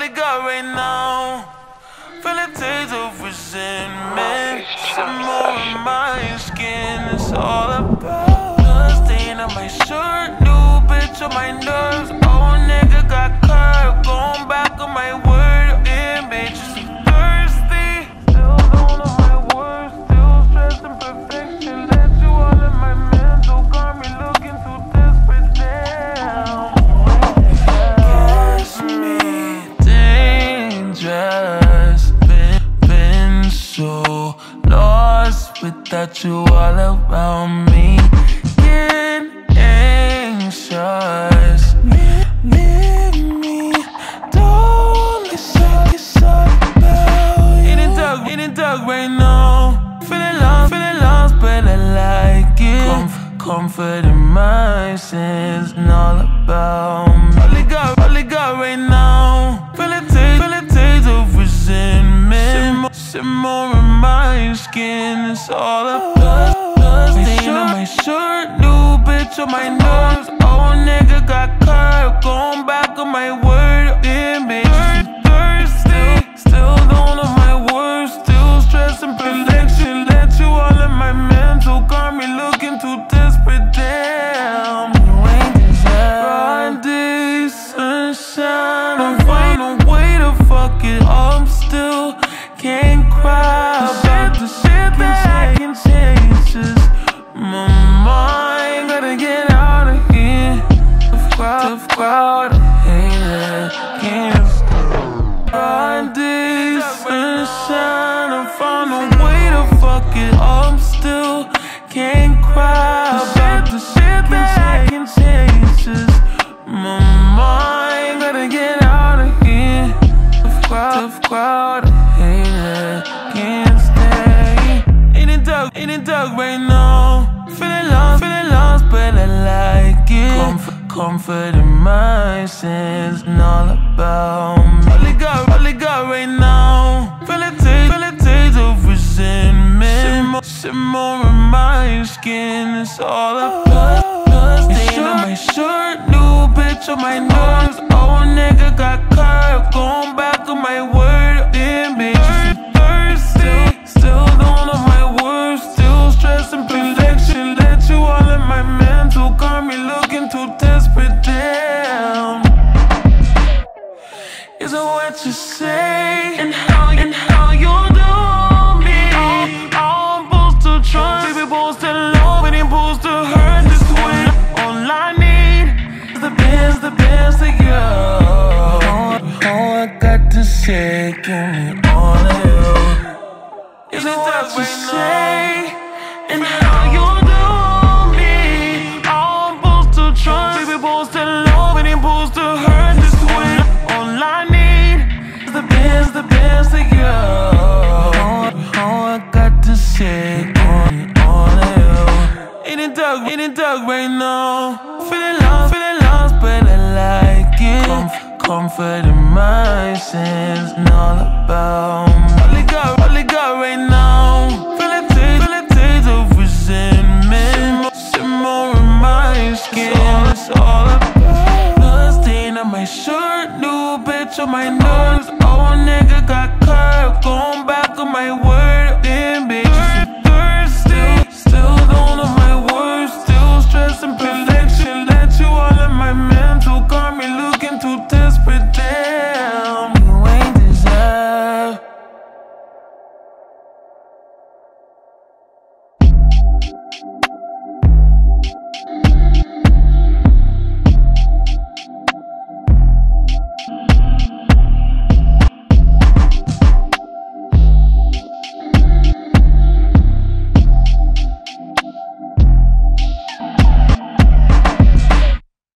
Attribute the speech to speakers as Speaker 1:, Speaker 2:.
Speaker 1: all it got right now. Feel a taste of resentment. Some more in my skin. It's all about stain on my shirt. New bitch on my nerves. Without you all around me. Get anxious. Leave me. Don't. It's all about you. In the dark, in the dark right now. Feeling lost, feeling lost, but I like it. Comf- comfort in my sins, and all about me. All it got, all got right now. Feel a taste, feel taste of resentment. Some more my skin, it's all about. Stain on my shirt, new bitch on my nerves. Old nigga got curved, going back on my word. Sunshine, I found a way to fuck it. I'm still can't cry about the shit that I can change. Just my mind, gotta get out of here. Tough crowd, tough crowd, I hate it. Can't stay in the dark, in the dark right now. Feeling lost, feeling lost, but I like it. Comfort, comfort in my sins, and all about me. Some more, in my skin, it's all about. Stain on my shirt, new bitch on my nerves. Old nigga got curved, going back on my word. Image, you thirsty. Still don't know my words, still stressing perfection. Let you all in my mental, got me looking too desperate. Damn. Is it what you say? And how you, and how Is it what you say? And how you do me? I'm supposed to trust, baby, supposed to love, and supposed to hurt this way. All I need is the best, the best of you. All, all I got to say, me all of you. In the dark, in the dark right now. Feeling lost, feeling lost, but I like it. Comf- comfort in my sins, and all about me. Right now. Feel a taste, feel a taste of resentment. Some more in my skin, it's all about. Stain on my shirt, new bitch on my nerves. Old nigga got curved, going back on my word.